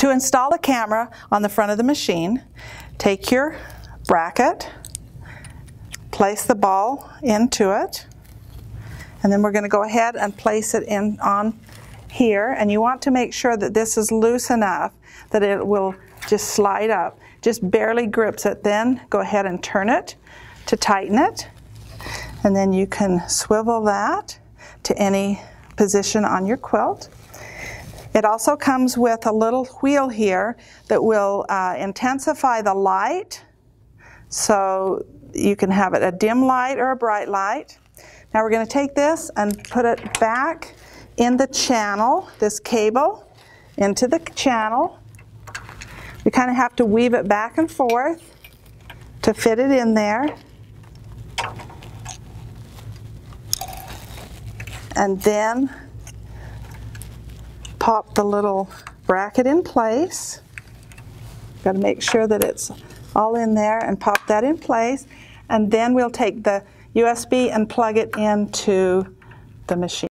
To install the camera on the front of the machine, take your bracket, place the ball into it, and then we're going to go ahead and place it in on here. And you want to make sure that this is loose enough that it will just slide up. Just barely grips it then go ahead and turn it to tighten it. And then you can swivel that to any position on your quilt it also comes with a little wheel here that will uh, intensify the light so you can have it a dim light or a bright light now we're going to take this and put it back in the channel, this cable into the channel. We kind of have to weave it back and forth to fit it in there. And then pop the little bracket in place. Got to make sure that it's all in there and pop that in place. And then we'll take the USB and plug it into the machine.